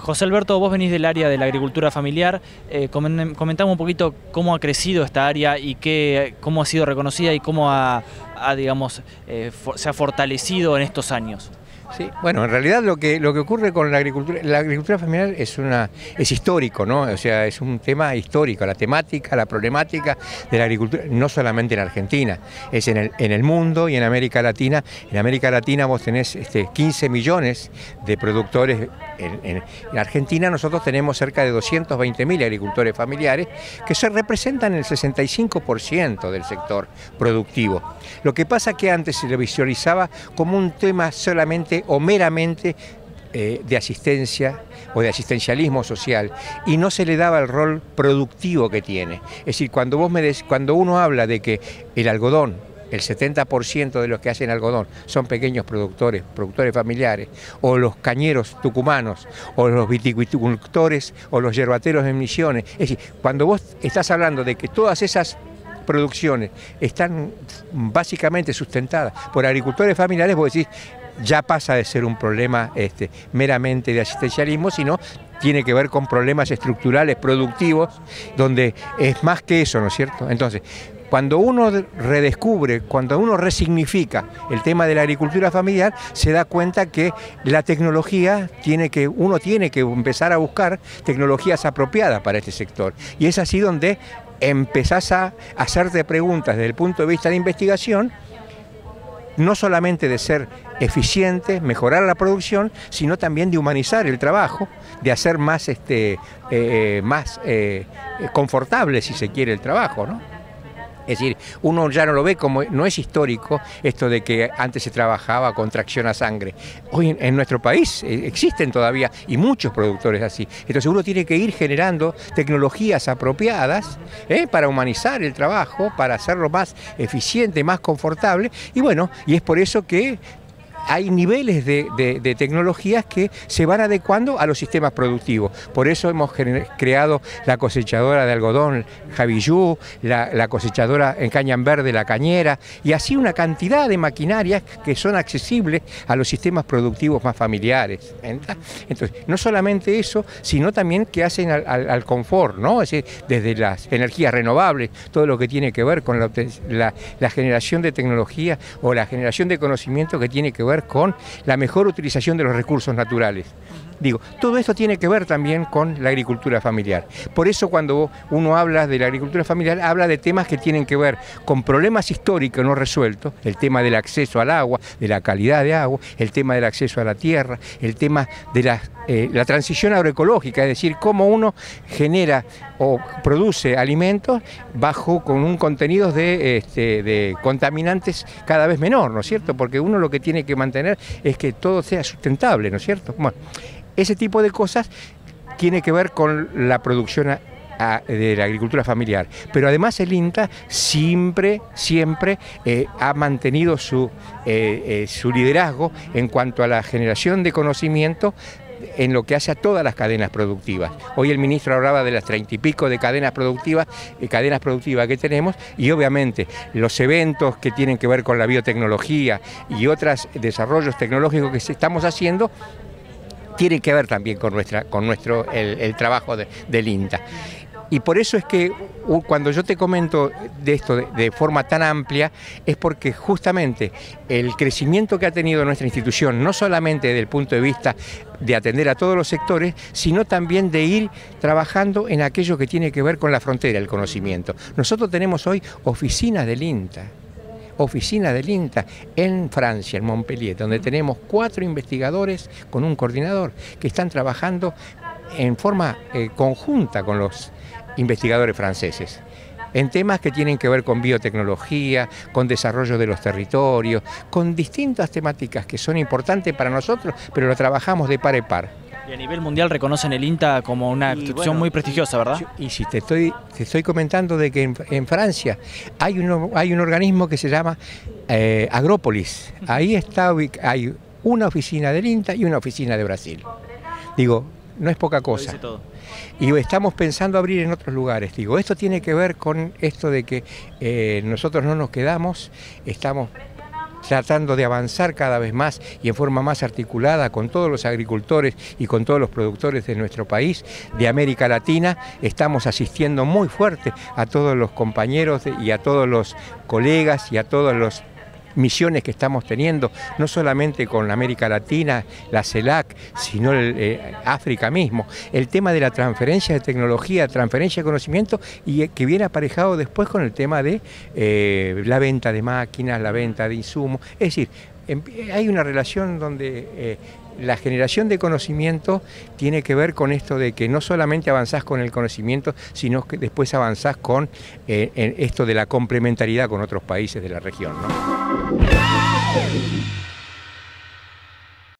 José Alberto, vos venís del área de la agricultura familiar, eh, comentamos un poquito cómo ha crecido esta área y qué, cómo ha sido reconocida y cómo ha, digamos, eh, se ha fortalecido en estos años. Sí, bueno, en realidad lo que, lo que ocurre con la agricultura, la agricultura familiar es, una, es histórico, ¿no? O sea, es un tema histórico, la temática, la problemática de la agricultura, no solamente en Argentina, es en el, en el mundo y en América Latina. En América Latina vos tenés este, 15 millones de productores, en, Argentina nosotros tenemos cerca de 220 mil agricultores familiares que se representan el 65% del sector productivo. Lo que pasa es que antes se lo visualizaba como un tema solamente o meramente eh, de asistencia o de asistencialismo social y no se le daba el rol productivo que tiene. Es decir, cuando, vos me cuando uno habla de que el algodón, el 70% de los que hacen algodón son pequeños productores, productores familiares, o los cañeros tucumanos, o los viticultores, o los yerbateros de Misiones. Es decir, cuando vos estás hablando de que todas esas producciones están básicamente sustentadas por agricultores familiares, vos decís, ya pasa de ser un problema este, meramente de asistencialismo, sino tiene que ver con problemas estructurales, productivos, donde es más que eso, ¿no es cierto? Entonces, cuando uno redescubre, cuando uno resignifica el tema de la agricultura familiar, se da cuenta que la tecnología tiene que, uno tiene que empezar a buscar tecnologías apropiadas para este sector. Y es así donde empezás a hacerte preguntas desde el punto de vista de investigación, no solamente de ser eficiente, mejorar la producción, sino también de humanizar el trabajo, de hacer más, este, eh, más eh, confortable, si se quiere, el trabajo. ¿no? Es decir, uno ya no lo ve como, no es histórico esto de que antes se trabajaba con tracción a sangre. Hoy en, nuestro país eh, existen todavía y muchos productores así. Entonces uno tiene que ir generando tecnologías apropiadas ¿eh? para humanizar el trabajo, para hacerlo más eficiente, más confortable. Y bueno, y es por eso que hay niveles de, tecnologías que se van adecuando a los sistemas productivos. Por eso hemos creado la cosechadora de algodón Javillú, la, cosechadora en cañan verde La Cañera, y así una cantidad de maquinarias que son accesibles a los sistemas productivos más familiares. Entonces, no solamente eso, sino también que hacen al, confort, ¿no? desde las energías renovables, todo lo que tiene que ver con la, la generación de tecnología o la generación de conocimiento que tiene que ver con la mejor utilización de los recursos naturales. Digo, todo esto tiene que ver también con la agricultura familiar. Por eso cuando uno habla de la agricultura familiar, habla de temas que tienen que ver con problemas históricos no resueltos, el tema del acceso al agua, de la calidad de agua, el tema del acceso a la tierra, el tema de la, eh, transición agroecológica, es decir, cómo uno genera o produce alimentos bajo con un contenido de, este, de contaminantes cada vez menor, ¿no es cierto? Porque uno lo que tiene que mantener es que todo sea sustentable, ¿no es cierto? Bueno, ese tipo de cosas tiene que ver con la producción de la agricultura familiar. Pero además el INTA siempre, siempre eh, ha mantenido su, eh, eh, su liderazgo en cuanto a la generación de conocimiento en lo que hace a todas las cadenas productivas. Hoy el ministro hablaba de las treinta y pico de cadenas productivas, cadenas productivas que tenemos y obviamente los eventos que tienen que ver con la biotecnología y otros desarrollos tecnológicos que estamos haciendo tiene que ver también con, nuestra, con nuestro, el, trabajo del INTA. Y por eso es que cuando yo te comento de esto de, forma tan amplia, es porque justamente el crecimiento que ha tenido nuestra institución, no solamente desde el punto de vista de atender a todos los sectores, sino también de ir trabajando en aquello que tiene que ver con la frontera, el conocimiento. Nosotros tenemos hoy oficinas del INTA oficina del INTA en Francia, en Montpellier, donde tenemos cuatro investigadores con un coordinador que están trabajando en forma eh, conjunta con los investigadores franceses en temas que tienen que ver con biotecnología, con desarrollo de los territorios, con distintas temáticas que son importantes para nosotros, pero lo trabajamos de par a par. Y a nivel mundial reconocen el INTA como una institución muy prestigiosa, ¿verdad? Y si te estoy, te estoy comentando de que en, Francia hay un, hay un organismo que se llama eh, Agrópolis. Ahí está, hay una oficina del INTA y una oficina de Brasil. Digo, no es poca cosa. Y estamos pensando abrir en otros lugares. Digo, esto tiene que ver con esto de que eh, nosotros no nos quedamos, estamos tratando de avanzar cada vez más y en forma más articulada con todos los agricultores y con todos los productores de nuestro país, de América Latina. Estamos asistiendo muy fuerte a todos los compañeros y a todos los colegas y a todos los misiones que estamos teniendo, no solamente con América Latina, la CELAC, sino el, eh, África mismo. El tema de la transferencia de tecnología, transferencia de conocimiento y que viene aparejado después con el tema de eh, la venta de máquinas, la venta de insumos. Es decir, hay una relación donde eh, la generación de conocimiento tiene que ver con esto de que no solamente avanzás con el conocimiento, sino que después avanzás con esto de la complementariedad con otros países de la región. ¿no?